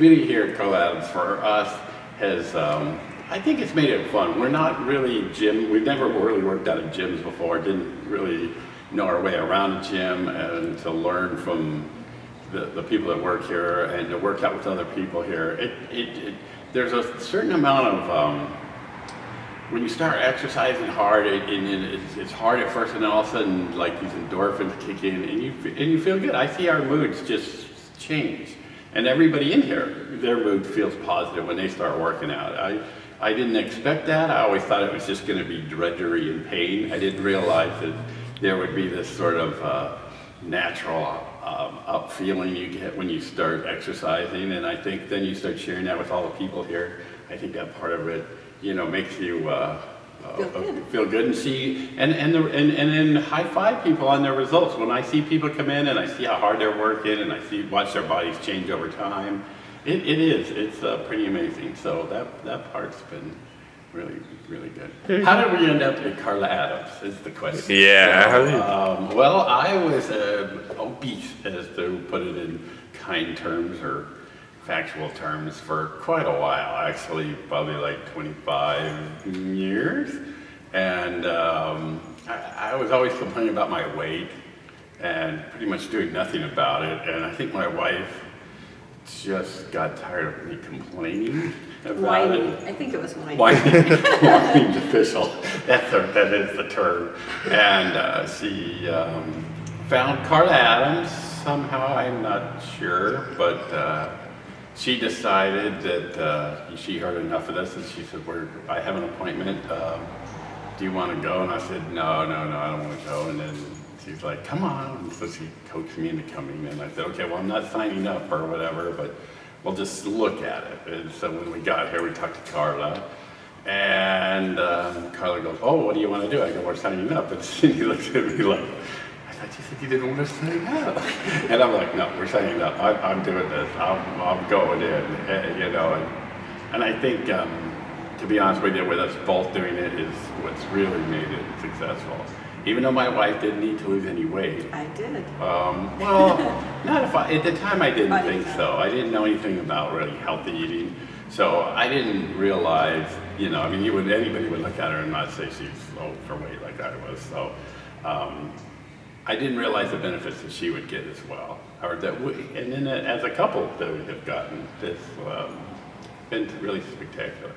community here at Adams for us has, um, I think it's made it fun. We're not really gym, we've never really worked out of gyms before, didn't really know our way around a gym and to learn from the, the people that work here and to work out with other people here. It, it, it, there's a certain amount of, um, when you start exercising hard, it, it's, it's hard at first, and then all of a sudden, like these endorphins kick in, and you and you feel good. I see our moods just change, and everybody in here, their mood feels positive when they start working out. I I didn't expect that. I always thought it was just going to be drudgery and pain. I didn't realize that there would be this sort of uh, natural um, up feeling you get when you start exercising, and I think then you start sharing that with all the people here. I think that part of it you know, makes you uh, Feel good. feel good and see, and, and, the, and, and then high five people on their results. When I see people come in and I see how hard they're working and I see, watch their bodies change over time, it, it is, it's uh, pretty amazing. So that, that part's been really, really good. How did we end up at Karla Adams is the question. Yeah, how did you- Um, well, I was uh, obese, as to put it in kind terms or factual terms, for quite a while. Actually, probably like 25 years. And um, I, I was always complaining about my weight and pretty much doing nothing about it. And I think my wife just got tired of me complaining about Whining, it. I think it was whining. Whining, whining's official. That's the, that is the term. And uh, she um, found Karla Adams somehow. I'm not sure, but uh, she decided that uh, she heard enough of this, and she said, "We're I have an appointment. Um, do you want to go?" And I said, "No, no, no, I don't want to go." And then she's like, "Come on!" And so she coaxed me into coming. And I said, "Okay, well, I'm not signing up or whatever, but." We'll just look at it. And so when we got here, we talked to Karla. And um, Karla goes, Oh, what do you want to do? I go, We're signing up. And she looks at me like, I thought you said you didn't want to sign up. And I'm like, No, we're signing up. I'm, I'm doing this. I'm, I'm going in. eh, You know, and, and I think, um, to be honest with you, with us both doing it is what's really made it successful. Even though my wife didn't need to lose any weight, I did. um, well, not if I, at the time I didn't Body think so. I didn't know anything about really healthy eating. So I didn't realize, you know, I mean, you would, anybody would look at her and not say she's overweight like I was. So, um, I didn't realize the benefits that she would get as well. Or that we, and then as a couple that we have gotten, it's, um, been really spectacular.